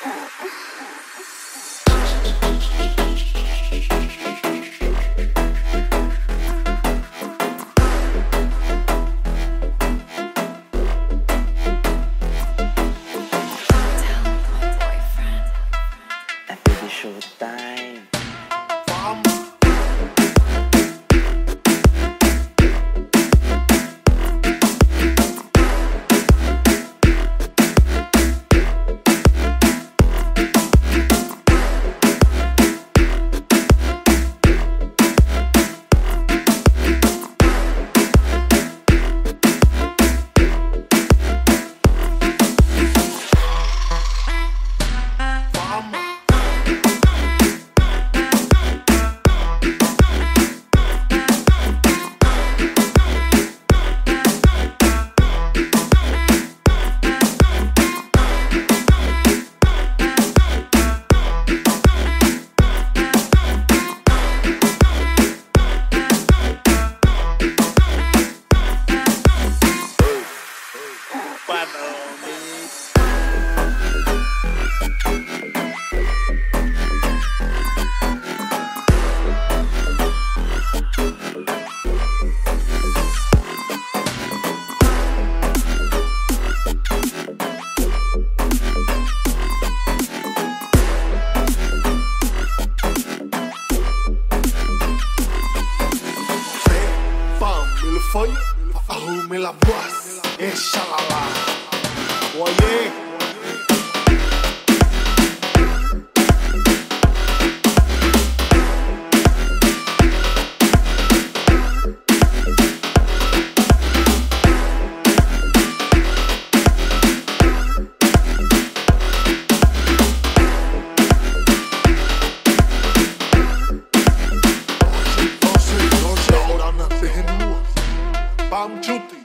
showtime. feuille, allumer la boisse, Inch'Allah. Voyez. Bam Chuti.